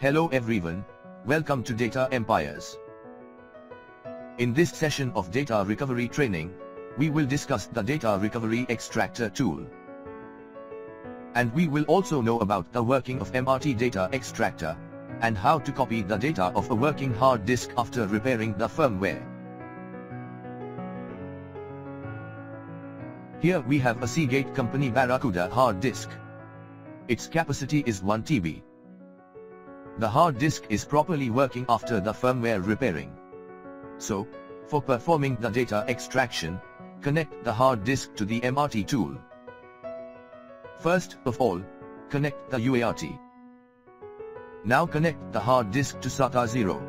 Hello everyone, welcome to Data Empires. In this session of data recovery training, we will discuss the data recovery extractor tool. And we will also know about the working of MRT data extractor, and how to copy the data of a working hard disk after repairing the firmware. Here we have a Seagate Company Barracuda hard disk. Its capacity is 1 TB. The hard disk is properly working after the firmware repairing. So, for performing the data extraction, connect the hard disk to the MRT tool. First of all, connect the UART. Now connect the hard disk to SATA 0.